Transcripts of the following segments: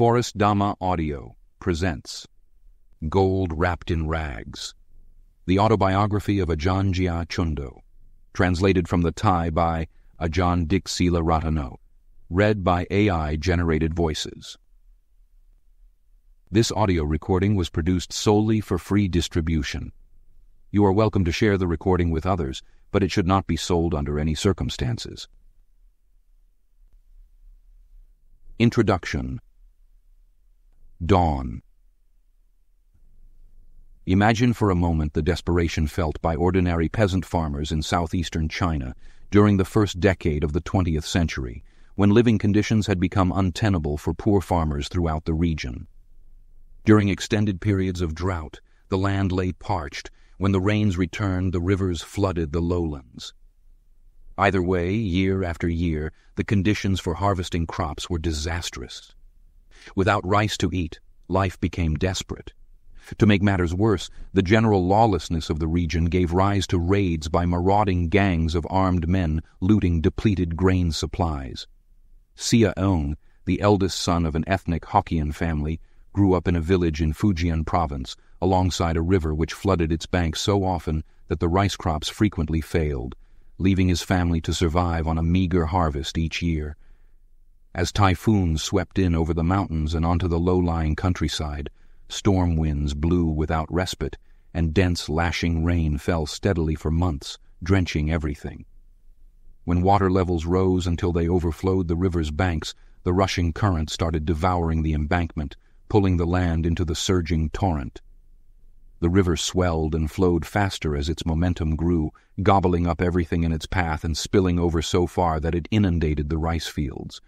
Forest Dhamma Audio presents Gold Wrapped in Rags, the autobiography of Ajahn Jia Cundo, translated from the Thai by Ajahn Dick Silaratano, read by AI-generated voices. This audio recording was produced solely for free distribution. You are welcome to share the recording with others, but it should not be sold under any circumstances. Introduction Dawn Imagine for a moment the desperation felt by ordinary peasant farmers in southeastern China during the first decade of the 20th century, when living conditions had become untenable for poor farmers throughout the region. During extended periods of drought, the land lay parched. When the rains returned, the rivers flooded the lowlands. Either way, year after year, the conditions for harvesting crops were disastrous. Without rice to eat, life became desperate. To make matters worse, the general lawlessness of the region gave rise to raids by marauding gangs of armed men looting depleted grain supplies. Sia Eung, the eldest son of an ethnic Hokkien family, grew up in a village in Fujian province, alongside a river which flooded its banks so often that the rice crops frequently failed, leaving his family to survive on a meager harvest each year. As typhoons swept in over the mountains and onto the low-lying countryside, storm winds blew without respite, and dense, lashing rain fell steadily for months, drenching everything. When water levels rose until they overflowed the river's banks, the rushing current started devouring the embankment, pulling the land into the surging torrent. The river swelled and flowed faster as its momentum grew, gobbling up everything in its path and spilling over so far that it inundated the rice fields.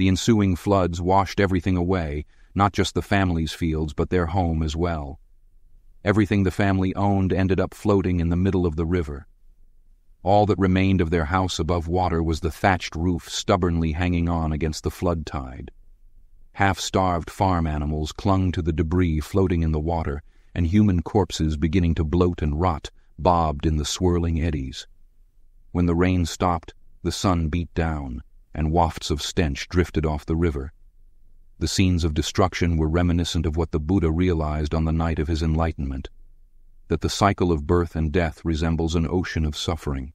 The ensuing floods washed everything away, not just the family's fields, but their home as well. Everything the family owned ended up floating in the middle of the river. All that remained of their house above water was the thatched roof stubbornly hanging on against the flood tide. Half-starved farm animals clung to the debris floating in the water, and human corpses beginning to bloat and rot bobbed in the swirling eddies. When the rain stopped, the sun beat down, and wafts of stench drifted off the river. The scenes of destruction were reminiscent of what the Buddha realized on the night of his enlightenment, that the cycle of birth and death resembles an ocean of suffering.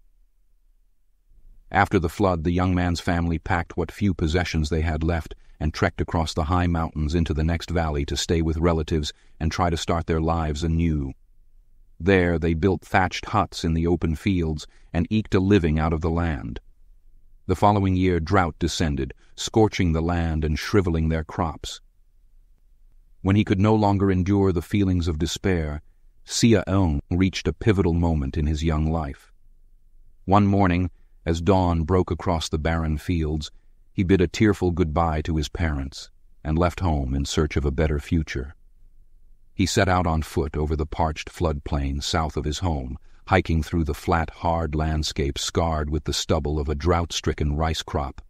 After the flood, the young man's family packed what few possessions they had left and trekked across the high mountains into the next valley to stay with relatives and try to start their lives anew. There they built thatched huts in the open fields and eked a living out of the land. The following year drought descended, scorching the land and shriveling their crops. When he could no longer endure the feelings of despair, Sia Eung reached a pivotal moment in his young life. One morning, as dawn broke across the barren fields, he bid a tearful goodbye to his parents and left home in search of a better future. He set out on foot over the parched floodplain south of his home, hiking through the flat, hard landscape scarred with the stubble of a drought-stricken rice crop.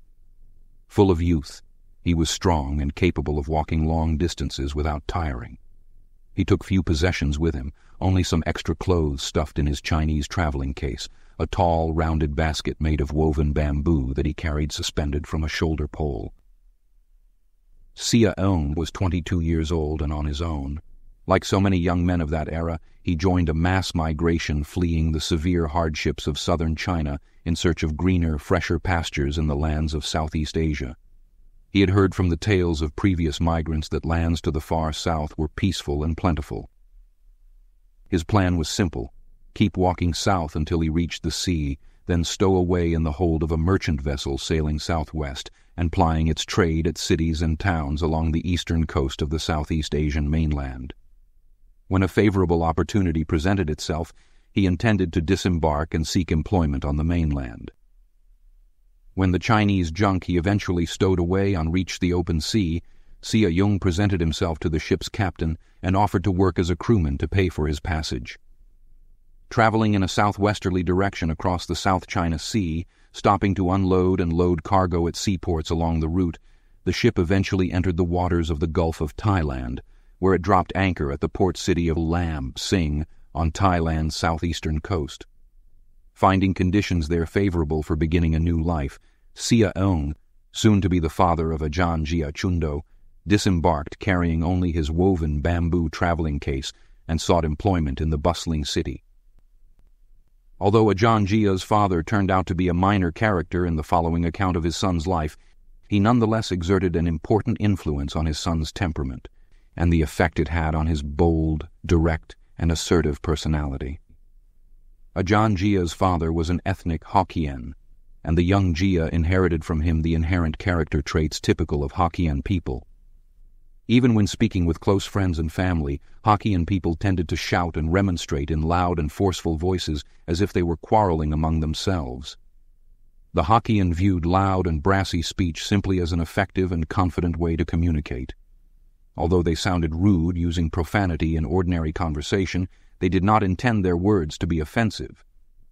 Full of youth, he was strong and capable of walking long distances without tiring. He took few possessions with him, only some extra clothes stuffed in his Chinese traveling case, a tall, rounded basket made of woven bamboo that he carried suspended from a shoulder pole. Sia Eung was 22 years old and on his own. Like so many young men of that era, he joined a mass migration fleeing the severe hardships of southern China in search of greener, fresher pastures in the lands of Southeast Asia. He had heard from the tales of previous migrants that lands to the far south were peaceful and plentiful. His plan was simple keep walking south until he reached the sea, then stow away in the hold of a merchant vessel sailing southwest and plying its trade at cities and towns along the eastern coast of the Southeast Asian mainland. When a favorable opportunity presented itself, he intended to disembark and seek employment on the mainland. When the Chinese junk he eventually stowed away on reached the open sea, Sia Eung presented himself to the ship's captain and offered to work as a crewman to pay for his passage. Traveling in a southwesterly direction across the South China Sea, stopping to unload and load cargo at seaports along the route, the ship eventually entered the waters of the Gulf of Thailand, where it dropped anchor at the port city of Laem Sing on Thailand's southeastern coast. Finding conditions there favorable for beginning a new life, Sia Eung, soon to be the father of Ajahn Jia Cundo, disembarked carrying only his woven bamboo traveling case, and sought employment in the bustling city. Although Ajahn Jia's father turned out to be a minor character in the following account of his son's life, he nonetheless exerted an important influence on his son's temperament and the effect it had on his bold, direct, and assertive personality. Ajahn Jia's father was an ethnic Hokkien, and the young Jia inherited from him the inherent character traits typical of Hokkien people. Even when speaking with close friends and family, Hokkien people tended to shout and remonstrate in loud and forceful voices as if they were quarreling among themselves. The Hokkien viewed loud and brassy speech simply as an effective and confident way to communicate. Although they sounded rude using profanity in ordinary conversation, they did not intend their words to be offensive.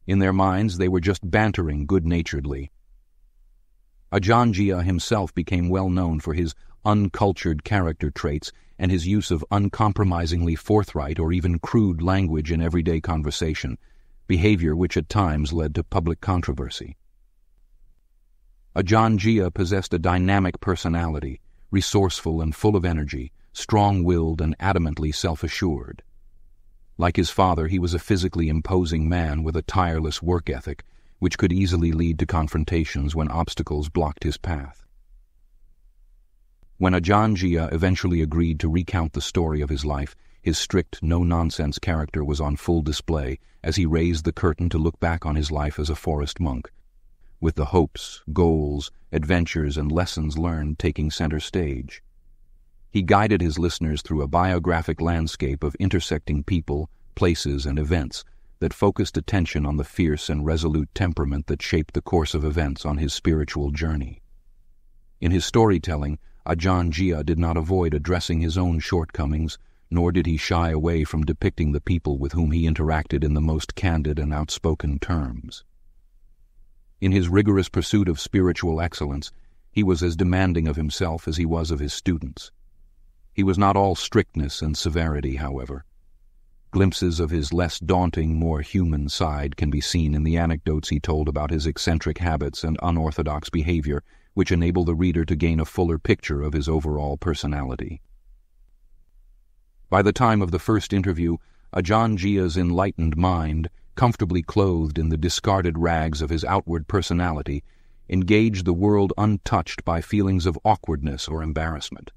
In their minds, they were just bantering good-naturedly. Ajahn Jia himself became well known for his uncultured character traits and his use of uncompromisingly forthright or even crude language in everyday conversation, behavior which at times led to public controversy. Ajahn Jia possessed a dynamic personality, resourceful and full of energy, strong-willed and adamantly self-assured. Like his father, he was a physically imposing man with a tireless work ethic, which could easily lead to confrontations when obstacles blocked his path. When Ajahn Jia eventually agreed to recount the story of his life, his strict, no-nonsense character was on full display as he raised the curtain to look back on his life as a forest monk with the hopes, goals, adventures, and lessons learned taking center stage. He guided his listeners through a biographic landscape of intersecting people, places, and events that focused attention on the fierce and resolute temperament that shaped the course of events on his spiritual journey. In his storytelling, Ajahn Jia did not avoid addressing his own shortcomings, nor did he shy away from depicting the people with whom he interacted in the most candid and outspoken terms. In his rigorous pursuit of spiritual excellence, he was as demanding of himself as he was of his students. He was not all strictness and severity, however. Glimpses of his less daunting, more human side can be seen in the anecdotes he told about his eccentric habits and unorthodox behavior, which enable the reader to gain a fuller picture of his overall personality. By the time of the first interview, Ajahn Jia's enlightened mind comfortably clothed in the discarded rags of his outward personality, engaged the world untouched by feelings of awkwardness or embarrassment.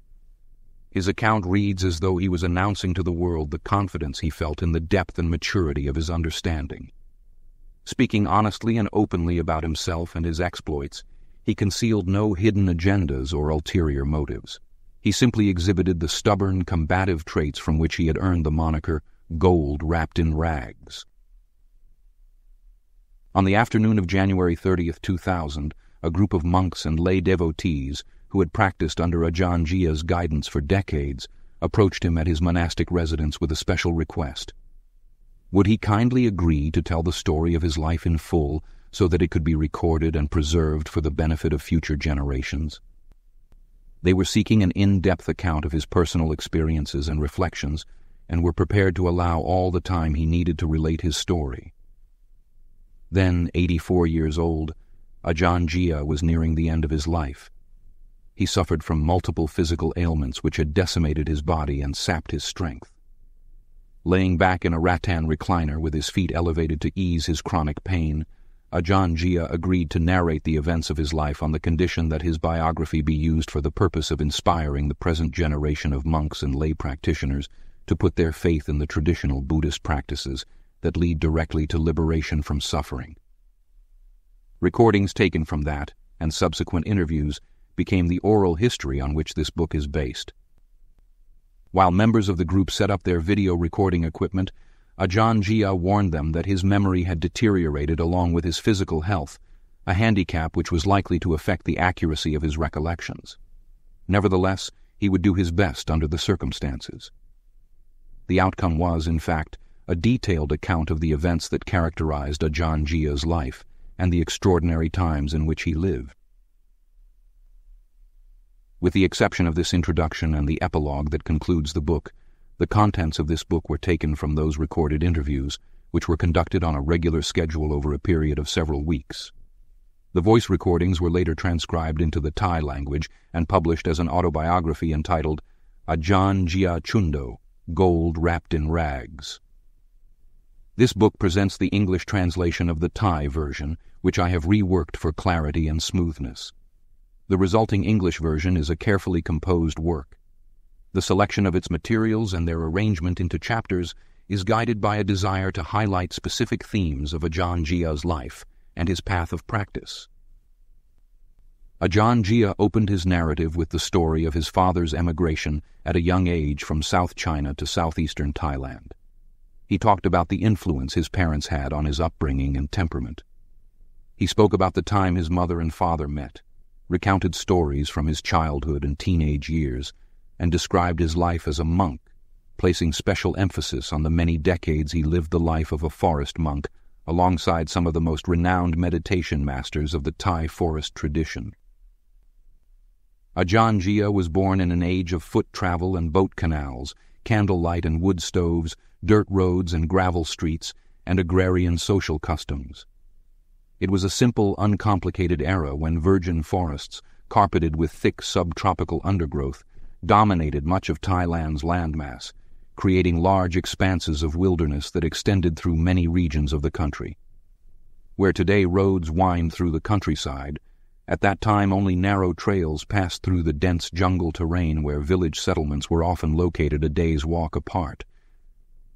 His account reads as though he was announcing to the world the confidence he felt in the depth and maturity of his understanding. Speaking honestly and openly about himself and his exploits, he concealed no hidden agendas or ulterior motives. He simply exhibited the stubborn, combative traits from which he had earned the moniker gold wrapped in rags. On the afternoon of January 30th, 2000, a group of monks and lay devotees who had practiced under Ajahn Jia's guidance for decades approached him at his monastic residence with a special request. Would he kindly agree to tell the story of his life in full so that it could be recorded and preserved for the benefit of future generations? They were seeking an in-depth account of his personal experiences and reflections and were prepared to allow all the time he needed to relate his story. Then, 84 years old, Ajahn Jia was nearing the end of his life. He suffered from multiple physical ailments which had decimated his body and sapped his strength. Laying back in a rattan recliner with his feet elevated to ease his chronic pain, Ajahn Jia agreed to narrate the events of his life on the condition that his biography be used for the purpose of inspiring the present generation of monks and lay practitioners to put their faith in the traditional Buddhist practices that lead directly to liberation from suffering. Recordings taken from that and subsequent interviews became the oral history on which this book is based. While members of the group set up their video recording equipment, Ajahn Jia warned them that his memory had deteriorated along with his physical health, a handicap which was likely to affect the accuracy of his recollections. Nevertheless, he would do his best under the circumstances. The outcome was, in fact, a detailed account of the events that characterized Ajahn Jia's life and the extraordinary times in which he lived. With the exception of this introduction and the epilogue that concludes the book, the contents of this book were taken from those recorded interviews, which were conducted on a regular schedule over a period of several weeks. The voice recordings were later transcribed into the Thai language and published as an autobiography entitled Ajahn Jia Cundo, Gold Wrapped in Rags. This book presents the English translation of the Thai version, which I have reworked for clarity and smoothness. The resulting English version is a carefully composed work. The selection of its materials and their arrangement into chapters is guided by a desire to highlight specific themes of Ajahn Jia's life and his path of practice. Ajahn Jia opened his narrative with the story of his father's emigration at a young age from South China to southeastern Thailand. He talked about the influence his parents had on his upbringing and temperament. He spoke about the time his mother and father met, recounted stories from his childhood and teenage years, and described his life as a monk, placing special emphasis on the many decades he lived the life of a forest monk alongside some of the most renowned meditation masters of the Thai forest tradition. Ajahn Jia was born in an age of foot travel and boat canals, candlelight and wood stoves, dirt roads and gravel streets, and agrarian social customs. It was a simple, uncomplicated era when virgin forests, carpeted with thick subtropical undergrowth, dominated much of Thailand's landmass, creating large expanses of wilderness that extended through many regions of the country. Where today roads wind through the countryside, at that time only narrow trails passed through the dense jungle terrain where village settlements were often located a day's walk apart.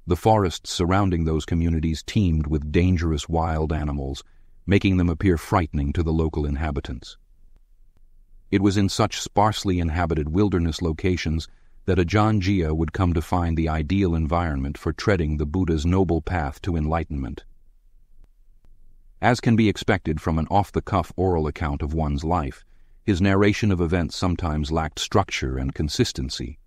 The forests surrounding those communities teemed with dangerous wild animals, making them appear frightening to the local inhabitants. It was in such sparsely inhabited wilderness locations that Ajahn Jia would come to find the ideal environment for treading the Buddha's noble path to enlightenment. As can be expected from an off-the-cuff oral account of one's life, his narration of events sometimes lacked structure and consistency.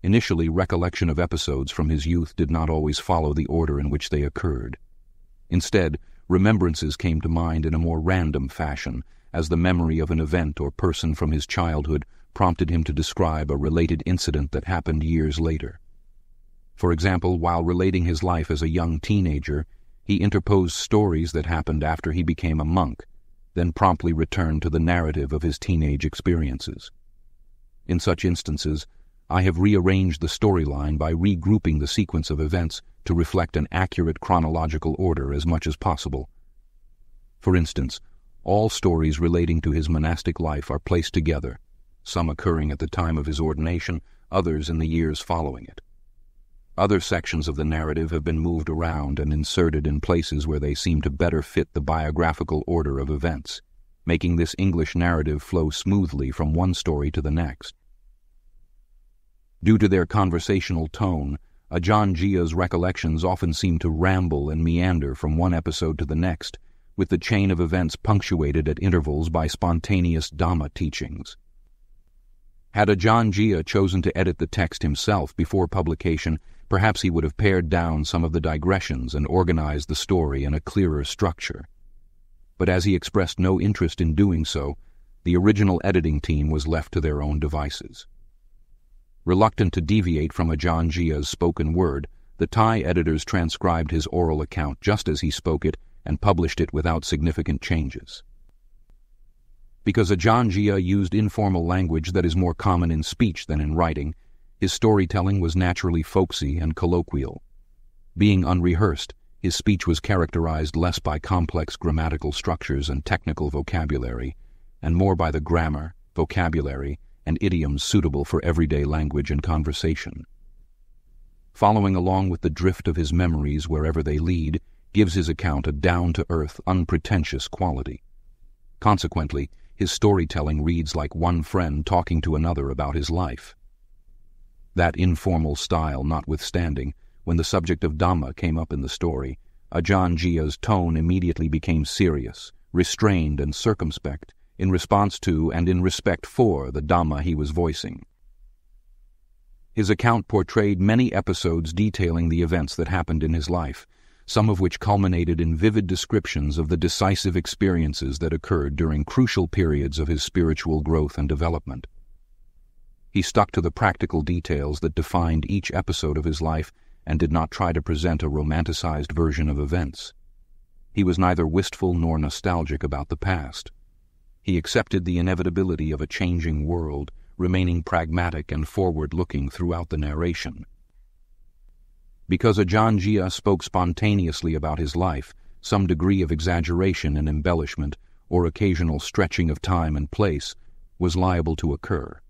Initially, recollection of episodes from his youth did not always follow the order in which they occurred. Instead, remembrances came to mind in a more random fashion, as the memory of an event or person from his childhood prompted him to describe a related incident that happened years later. For example, while relating his life as a young teenager, he interposed stories that happened after he became a monk, then promptly returned to the narrative of his teenage experiences. In such instances, I have rearranged the storyline by regrouping the sequence of events to reflect an accurate chronological order as much as possible. For instance, all stories relating to his monastic life are placed together, some occurring at the time of his ordination, others in the years following it. Other sections of the narrative have been moved around and inserted in places where they seem to better fit the biographical order of events, making this English narrative flow smoothly from one story to the next. Due to their conversational tone, Ajahn Jia's recollections often seem to ramble and meander from one episode to the next, with the chain of events punctuated at intervals by spontaneous Dhamma teachings. Had Ajahn Jia chosen to edit the text himself before publication, perhaps he would have pared down some of the digressions and organized the story in a clearer structure. But as he expressed no interest in doing so, the original editing team was left to their own devices. Reluctant to deviate from Ajahn Jia's spoken word, the Thai editors transcribed his oral account just as he spoke it and published it without significant changes. Because Ajahn Jia used informal language that is more common in speech than in writing, his storytelling was naturally folksy and colloquial. Being unrehearsed, his speech was characterized less by complex grammatical structures and technical vocabulary, and more by the grammar, vocabulary, and idioms suitable for everyday language and conversation. Following along with the drift of his memories wherever they lead gives his account a down-to-earth, unpretentious quality. Consequently, his storytelling reads like one friend talking to another about his life. That informal style notwithstanding, when the subject of Dhamma came up in the story, Ajahn Jia's tone immediately became serious, restrained and circumspect, in response to and in respect for the Dhamma he was voicing. His account portrayed many episodes detailing the events that happened in his life, some of which culminated in vivid descriptions of the decisive experiences that occurred during crucial periods of his spiritual growth and development. He stuck to the practical details that defined each episode of his life and did not try to present a romanticized version of events. He was neither wistful nor nostalgic about the past He accepted the inevitability of a changing world, remaining pragmatic and forward-looking throughout the narration. Because Ajahn Jia spoke spontaneously about his life, some degree of exaggeration and embellishment, or occasional stretching of time and place, was liable to occur.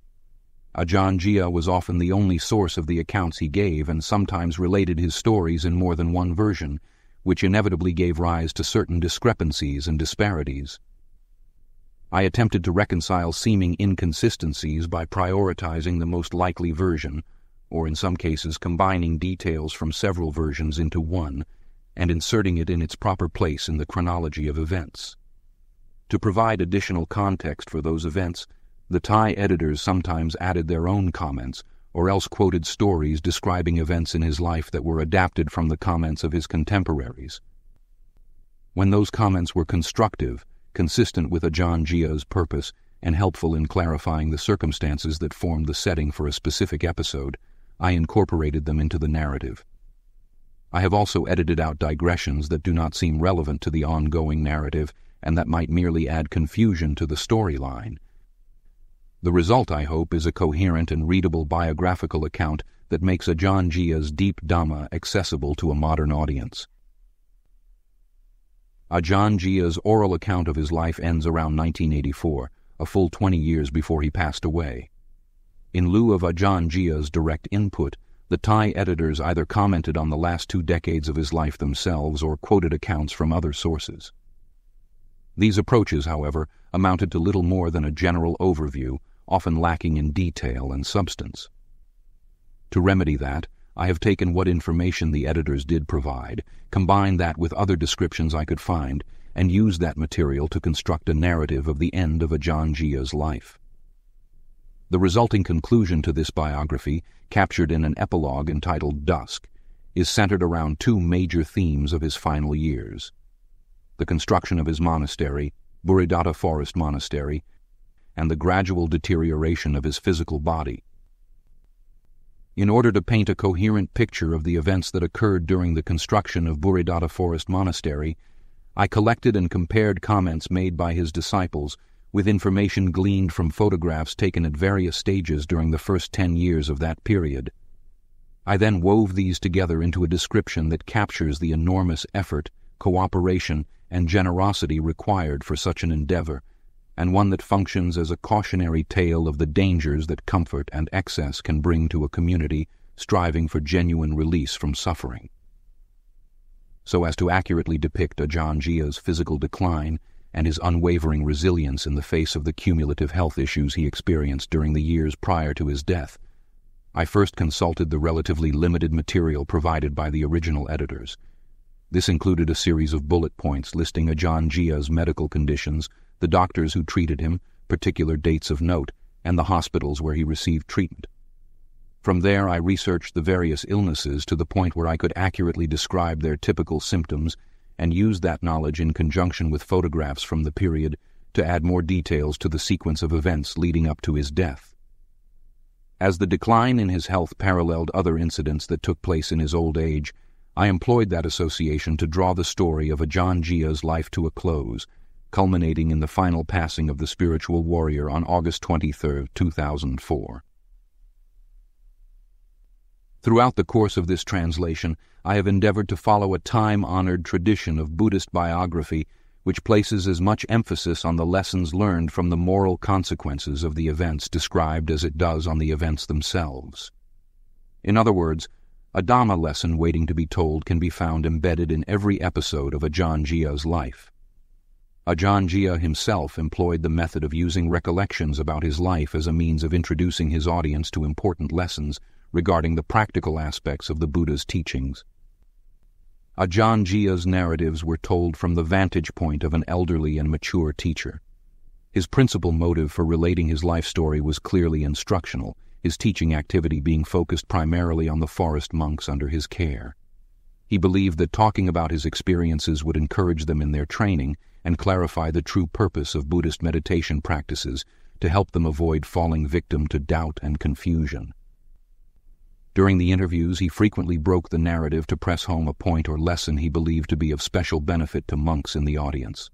Ajahn Jia was often the only source of the accounts he gave and sometimes related his stories in more than one version, which inevitably gave rise to certain discrepancies and disparities. I attempted to reconcile seeming inconsistencies by prioritizing the most likely version, or in some cases combining details from several versions into one, and inserting it in its proper place in the chronology of events. To provide additional context for those events, the Thai editors sometimes added their own comments, or else quoted stories describing events in his life that were adapted from the comments of his contemporaries. When those comments were constructive, consistent with Ajahn Jia's purpose, and helpful in clarifying the circumstances that formed the setting for a specific episode, I incorporated them into the narrative. I have also edited out digressions that do not seem relevant to the ongoing narrative and that might merely add confusion to the storyline. The result, I hope, is a coherent and readable biographical account that makes Ajahn Jia's deep Dhamma accessible to a modern audience. Ajahn Jia's oral account of his life ends around 1984, a full 20 years before he passed away. In lieu of Ajahn Jia's direct input, the Thai editors either commented on the last two decades of his life themselves or quoted accounts from other sources. These approaches, however, amounted to little more than a general overview, often lacking in detail and substance. To remedy that, I have taken what information the editors did provide, combined that with other descriptions I could find, and used that material to construct a narrative of the end of Ajahn Jia's life. The resulting conclusion to this biography, captured in an epilogue entitled Dusk, is centered around two major themes of his final years. The construction of his monastery, Bhuridatta Forest Monastery, and the gradual deterioration of his physical body, in order to paint a coherent picture of the events that occurred during the construction of Bhuridatta Forest Monastery, I collected and compared comments made by his disciples with information gleaned from photographs taken at various stages during the first ten years of that period. I then wove these together into a description that captures the enormous effort, cooperation, and generosity required for such an endeavor and one that functions as a cautionary tale of the dangers that comfort and excess can bring to a community striving for genuine release from suffering. So as to accurately depict Ajahn Jia's physical decline and his unwavering resilience in the face of the cumulative health issues he experienced during the years prior to his death, I first consulted the relatively limited material provided by the original editors. This included a series of bullet points listing Ajahn Jia's medical conditions the doctors who treated him, particular dates of note, and the hospitals where he received treatment. From there, I researched the various illnesses to the point where I could accurately describe their typical symptoms and used that knowledge in conjunction with photographs from the period to add more details to the sequence of events leading up to his death. As the decline in his health paralleled other incidents that took place in his old age, I employed that association to draw the story of Ajahn Jia's life to a close culminating in the final passing of the spiritual warrior on August 23, 2004. Throughout the course of this translation, I have endeavored to follow a time-honored tradition of Buddhist biography which places as much emphasis on the lessons learned from the moral consequences of the events described as it does on the events themselves. In other words, a Dhamma lesson waiting to be told can be found embedded in every episode of Ajahn Jia's life. Ajahn Jia himself employed the method of using recollections about his life as a means of introducing his audience to important lessons regarding the practical aspects of the Buddha's teachings. Ajahn Jia's narratives were told from the vantage point of an elderly and mature teacher. His principal motive for relating his life story was clearly instructional, his teaching activity being focused primarily on the forest monks under his care. He believed that talking about his experiences would encourage them in their training and clarify the true purpose of Buddhist meditation practices to help them avoid falling victim to doubt and confusion. During the interviews, he frequently broke the narrative to press home a point or lesson he believed to be of special benefit to monks in the audience.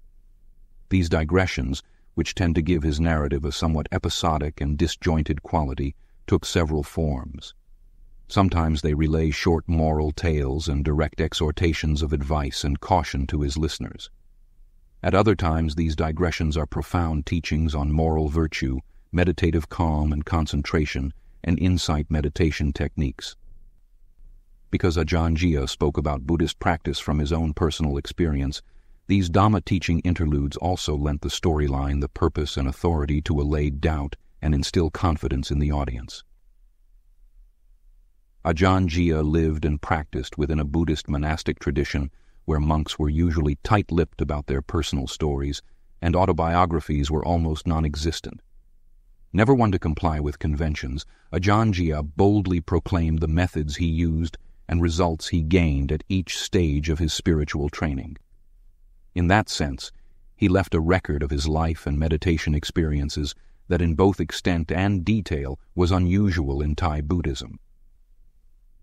These digressions, which tend to give his narrative a somewhat episodic and disjointed quality, took several forms. Sometimes they relay short moral tales and direct exhortations of advice and caution to his listeners. At other times, these digressions are profound teachings on moral virtue, meditative calm and concentration, and insight meditation techniques. Because Ajahn Jia spoke about Buddhist practice from his own personal experience, these Dhamma teaching interludes also lent the storyline the purpose and authority to allay doubt and instill confidence in the audience. Ajahn Jia lived and practiced within a Buddhist monastic tradition where monks were usually tight-lipped about their personal stories and autobiographies were almost non-existent. Never one to comply with conventions, Ajahn boldly proclaimed the methods he used and results he gained at each stage of his spiritual training. In that sense, he left a record of his life and meditation experiences that in both extent and detail was unusual in Thai Buddhism.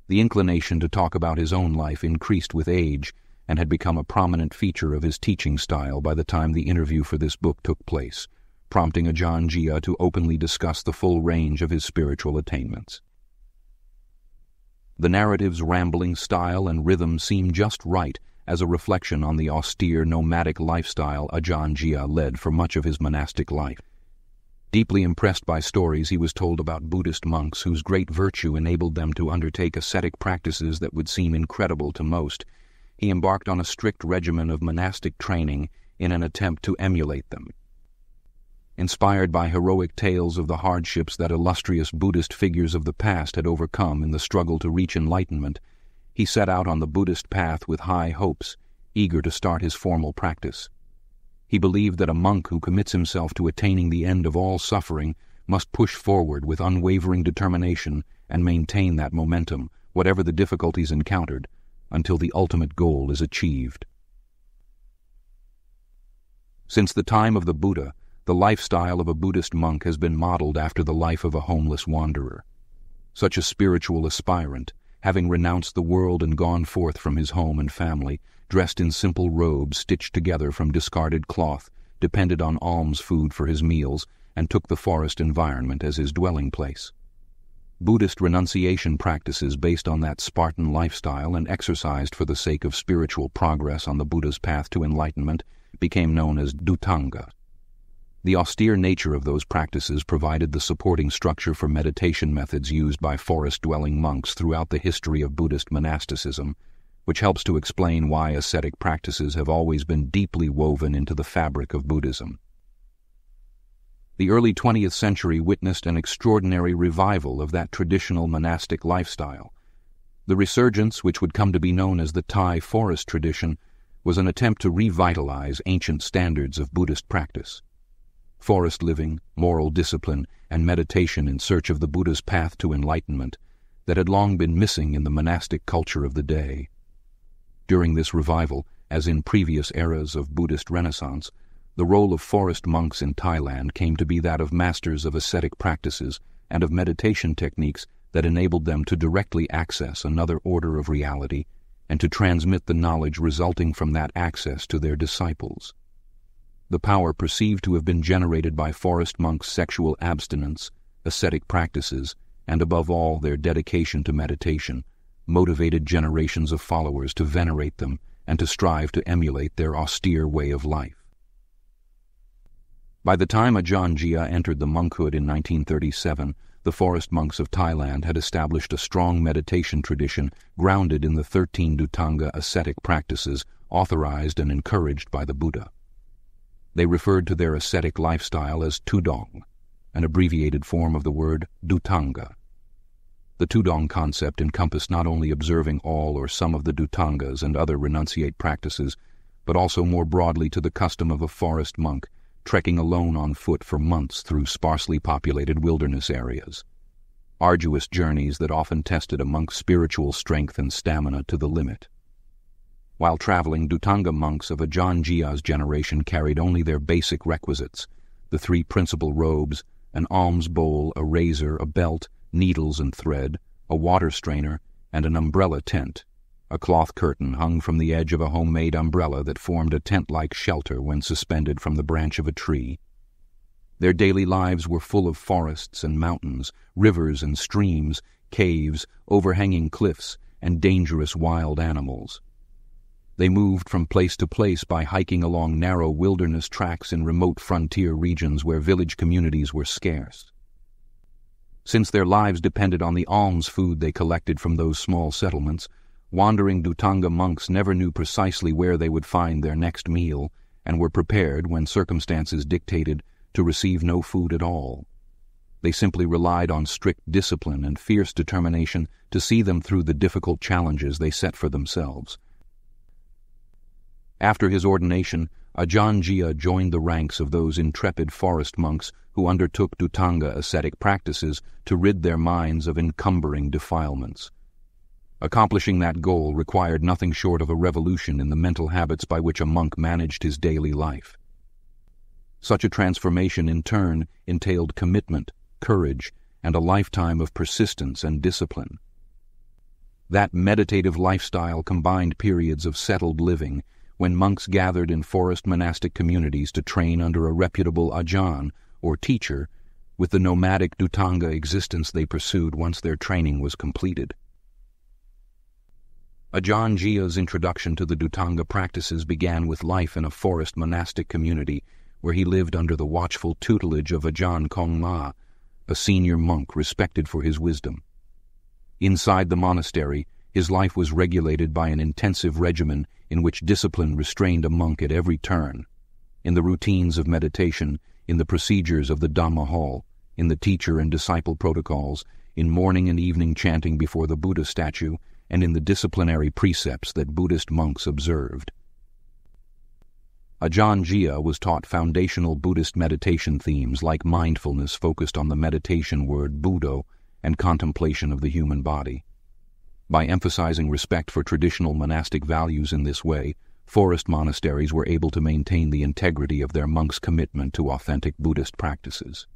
The inclination to talk about his own life increased with age and had become a prominent feature of his teaching style by the time the interview for this book took place, prompting Ajahn Jia to openly discuss the full range of his spiritual attainments. The narrative's rambling style and rhythm seem just right as a reflection on the austere nomadic lifestyle Ajahn Jia led for much of his monastic life. Deeply impressed by stories he was told about Buddhist monks whose great virtue enabled them to undertake ascetic practices that would seem incredible to most, he embarked on a strict regimen of monastic training in an attempt to emulate them. Inspired by heroic tales of the hardships that illustrious Buddhist figures of the past had overcome in the struggle to reach enlightenment, he set out on the Buddhist path with high hopes, eager to start his formal practice. He believed that a monk who commits himself to attaining the end of all suffering must push forward with unwavering determination and maintain that momentum, whatever the difficulties encountered, until the ultimate goal is achieved. Since the time of the Buddha, the lifestyle of a Buddhist monk has been modeled after the life of a homeless wanderer. Such a spiritual aspirant, having renounced the world and gone forth from his home and family, dressed in simple robes stitched together from discarded cloth, depended on alms food for his meals, and took the forest environment as his dwelling place. Buddhist renunciation practices based on that Spartan lifestyle and exercised for the sake of spiritual progress on the Buddha's path to enlightenment became known as Dhutanga. The austere nature of those practices provided the supporting structure for meditation methods used by forest-dwelling monks throughout the history of Buddhist monasticism, which helps to explain why ascetic practices have always been deeply woven into the fabric of Buddhism. The early 20th century witnessed an extraordinary revival of that traditional monastic lifestyle. The resurgence, which would come to be known as the Thai forest tradition, was an attempt to revitalize ancient standards of Buddhist practice. Forest living, moral discipline, and meditation in search of the Buddha's path to enlightenment that had long been missing in the monastic culture of the day. During this revival, as in previous eras of Buddhist Renaissance, the role of forest monks in Thailand came to be that of masters of ascetic practices and of meditation techniques that enabled them to directly access another order of reality and to transmit the knowledge resulting from that access to their disciples. The power perceived to have been generated by forest monks' sexual abstinence, ascetic practices, and above all their dedication to meditation motivated generations of followers to venerate them and to strive to emulate their austere way of life. By the time Ajahn Jia entered the monkhood in 1937, the forest monks of Thailand had established a strong meditation tradition grounded in the 13 Dhutanga ascetic practices authorized and encouraged by the Buddha. They referred to their ascetic lifestyle as Tudong, an abbreviated form of the word Dhutanga. The Tudong concept encompassed not only observing all or some of the Dhutangas and other renunciate practices, but also more broadly to the custom of a forest monk trekking alone on foot for months through sparsely populated wilderness areas. Arduous journeys that often tested a monk's spiritual strength and stamina to the limit. While traveling, Dhutanga monks of Ajahn Jia's generation carried only their basic requisites, the three principal robes, an alms bowl, a razor, a belt, needles and thread, a water strainer, and an umbrella tent. A cloth curtain hung from the edge of a homemade umbrella that formed a tent-like shelter when suspended from the branch of a tree. Their daily lives were full of forests and mountains, rivers and streams, caves, overhanging cliffs, and dangerous wild animals. They moved from place to place by hiking along narrow wilderness tracks in remote frontier regions where village communities were scarce. Since their lives depended on the alms food they collected from those small settlements, wandering Dhutanga monks never knew precisely where they would find their next meal and were prepared, when circumstances dictated, to receive no food at all. They simply relied on strict discipline and fierce determination to see them through the difficult challenges they set for themselves. After his ordination, Ajahn Jia joined the ranks of those intrepid forest monks who undertook Dhutanga ascetic practices to rid their minds of encumbering defilements. Accomplishing that goal required nothing short of a revolution in the mental habits by which a monk managed his daily life. Such a transformation, in turn, entailed commitment, courage, and a lifetime of persistence and discipline. That meditative lifestyle combined periods of settled living when monks gathered in forest monastic communities to train under a reputable ajahn, or teacher, with the nomadic Dhutanga existence they pursued once their training was completed. Ajahn Jia's introduction to the Dhutanga practices began with life in a forest monastic community where he lived under the watchful tutelage of Ajahn Kongma, a senior monk respected for his wisdom. Inside the monastery, his life was regulated by an intensive regimen in which discipline restrained a monk at every turn. In the routines of meditation, in the procedures of the Dhamma hall, in the teacher and disciple protocols, in morning and evening chanting before the Buddha statue, and in the disciplinary precepts that Buddhist monks observed. Ajahn Jia was taught foundational Buddhist meditation themes like mindfulness focused on the meditation word Buddho and contemplation of the human body. By emphasizing respect for traditional monastic values in this way, forest monasteries were able to maintain the integrity of their monks' commitment to authentic Buddhist practices.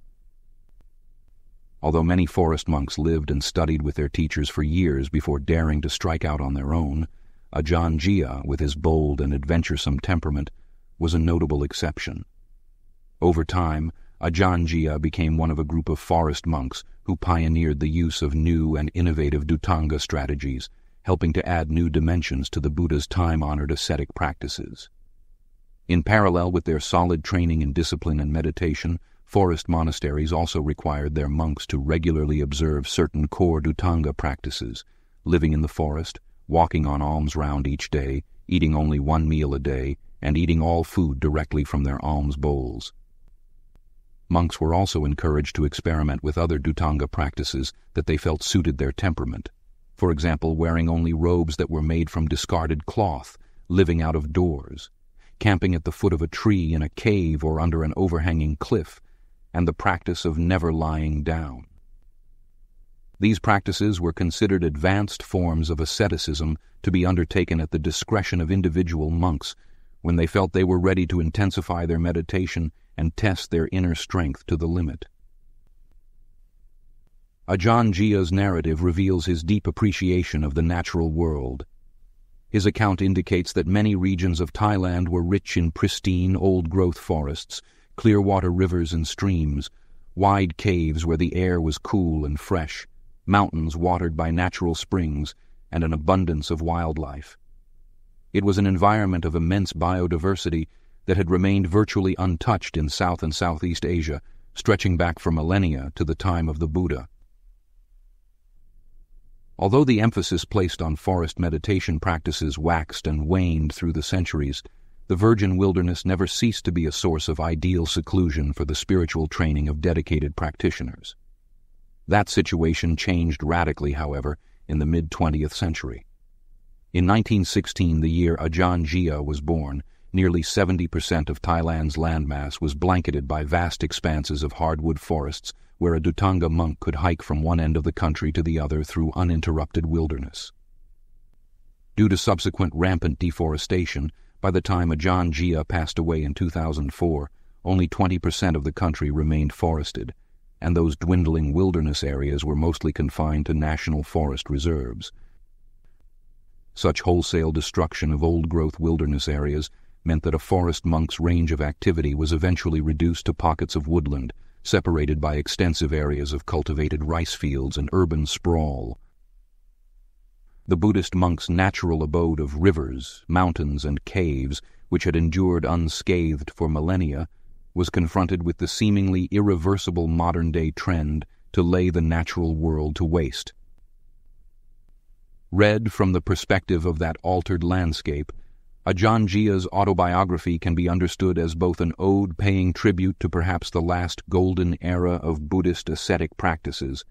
Although many forest monks lived and studied with their teachers for years before daring to strike out on their own, Ajahn Jia, with his bold and adventuresome temperament, was a notable exception. Over time, Ajahn Jia became one of a group of forest monks who pioneered the use of new and innovative Dhutanga strategies, helping to add new dimensions to the Buddha's time-honored ascetic practices. In parallel with their solid training in discipline and meditation, forest monasteries also required their monks to regularly observe certain core Dhutanga practices, living in the forest, walking on alms round each day, eating only one meal a day, and eating all food directly from their alms bowls. Monks were also encouraged to experiment with other Dhutanga practices that they felt suited their temperament. For example, wearing only robes that were made from discarded cloth, living out of doors, camping at the foot of a tree in a cave or under an overhanging cliff, and the practice of never lying down. These practices were considered advanced forms of asceticism to be undertaken at the discretion of individual monks when they felt they were ready to intensify their meditation and test their inner strength to the limit. Ajahn Jia's narrative reveals his deep appreciation of the natural world. His account indicates that many regions of Thailand were rich in pristine, old-growth forests, clear water rivers and streams, wide caves where the air was cool and fresh, mountains watered by natural springs, and an abundance of wildlife. It was an environment of immense biodiversity that had remained virtually untouched in South and Southeast Asia, stretching back for millennia to the time of the Buddha. Although the emphasis placed on forest meditation practices waxed and waned through the centuries, the virgin wilderness never ceased to be a source of ideal seclusion for the spiritual training of dedicated practitioners. That situation changed radically, however, in the mid-20th century. In 1916, the year Ajahn Jia was born, Nearly 70% of Thailand's landmass was blanketed by vast expanses of hardwood forests where a Dhutanga monk could hike from one end of the country to the other through uninterrupted wilderness. Due to subsequent rampant deforestation, by the time Ajahn Jia passed away in 2004, only 20% of the country remained forested, and those dwindling wilderness areas were mostly confined to national forest reserves. Such wholesale destruction of old-growth wilderness areas meant that a forest monk's range of activity was eventually reduced to pockets of woodland, separated by extensive areas of cultivated rice fields and urban sprawl. The Buddhist monk's natural abode of rivers, mountains, and caves, which had endured unscathed for millennia, was confronted with the seemingly irreversible modern-day trend to lay the natural world to waste. Read from the perspective of that altered landscape, Ajahn Jia's autobiography can be understood as both an ode paying tribute to perhaps the last golden era of Buddhist ascetic practices,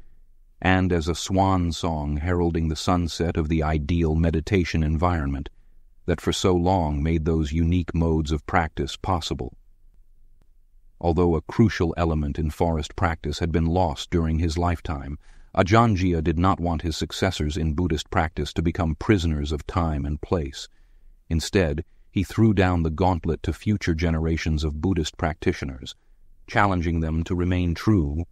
and as a swan song heralding the sunset of the ideal meditation environment that for so long made those unique modes of practice possible. Although a crucial element in forest practice had been lost during his lifetime, Ajahn Jia did not want his successors in Buddhist practice to become prisoners of time and place. Instead, he threw down the gauntlet to future generations of Buddhist practitioners, challenging them to remain true,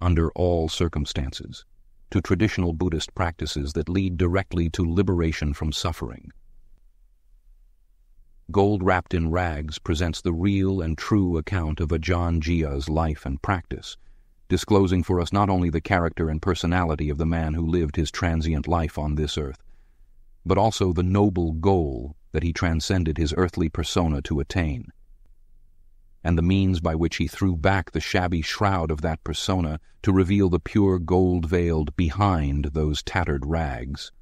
under all circumstances, to traditional Buddhist practices that lead directly to liberation from suffering. Gold Wrapped in Rags presents the real and true account of Ajahn Jia's life and practice, disclosing for us not only the character and personality of the man who lived his transient life on this earth, but also the noble goal that he transcended his earthly persona to attain, and the means by which he threw back the shabby shroud of that persona to reveal the pure gold veiled behind those tattered rags.